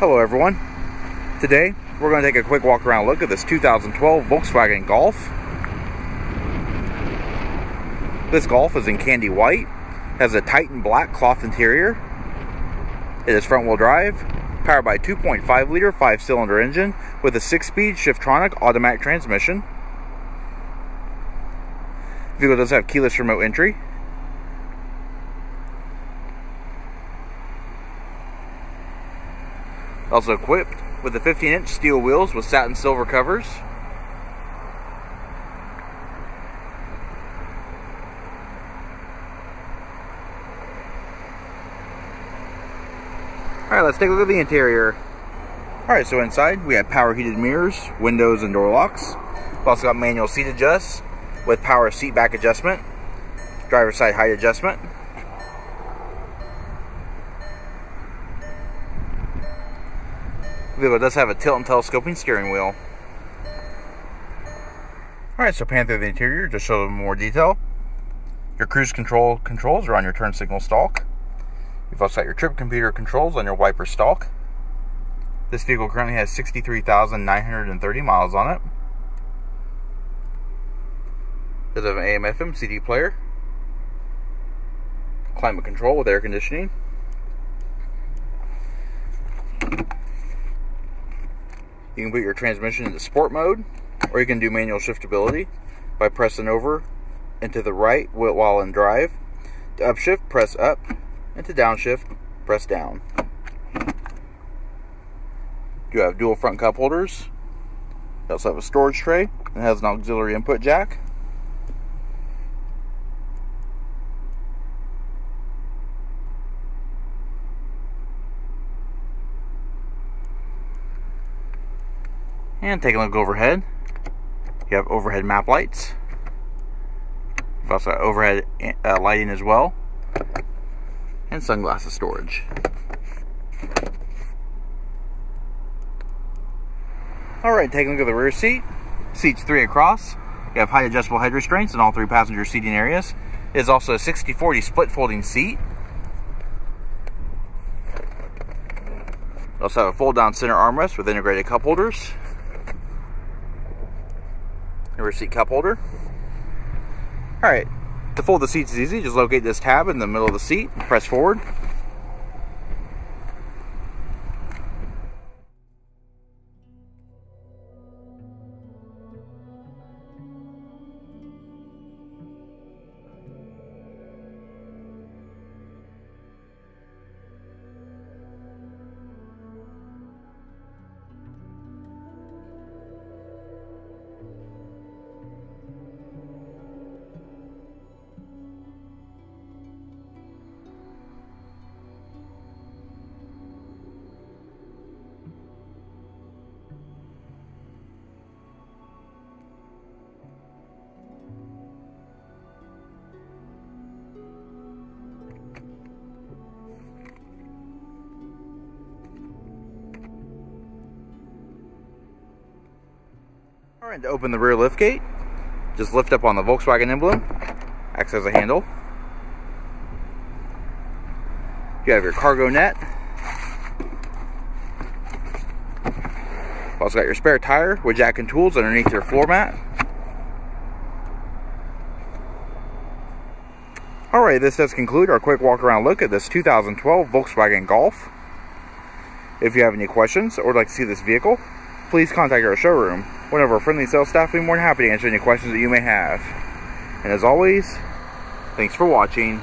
Hello everyone. Today we're going to take a quick walk around look at this 2012 Volkswagen Golf. This Golf is in candy white, has a Titan black cloth interior. It is front wheel drive, powered by 2.5 liter 5 cylinder engine with a 6 speed Shiftronic automatic transmission. The vehicle does have keyless remote entry Also equipped with the 15 inch steel wheels with satin silver covers. Alright, let's take a look at the interior. Alright, so inside we have power heated mirrors, windows, and door locks. We've also got manual seat adjust with power seat back adjustment, driver side height adjustment, vehicle does have a tilt and telescoping steering wheel. Alright, so pan through the interior, just show them more detail. Your cruise control controls are on your turn signal stalk. You've also got your trip computer controls on your wiper stalk. This vehicle currently has 63,930 miles on it. Does have an AM FM CD player. Climate control with air conditioning. You can put your transmission into sport mode, or you can do manual shiftability by pressing over and to the right while in drive. To upshift, press up, and to downshift, press down. You have dual front cup holders. You also have a storage tray and has an auxiliary input jack. And take a look overhead, you have overhead map lights. You've also overhead uh, lighting as well, and sunglasses storage. Alright, taking a look at the rear seat. Seats three across. You have height adjustable head restraints in all three passenger seating areas. It is also a 60-40 split folding seat. You also have a fold down center armrest with integrated cup holders rear seat cup holder. All right, to fold the seats is easy. Just locate this tab in the middle of the seat, press forward. Alright, to open the rear lift gate, just lift up on the Volkswagen emblem, acts as a handle. You have your cargo net. Also got your spare tire with jack and tools underneath your floor mat. Alright, this does conclude our quick walk around look at this 2012 Volkswagen Golf. If you have any questions or would like to see this vehicle, please contact our showroom. One of our friendly sales staff will be more than happy to answer any questions that you may have. And as always, thanks for watching.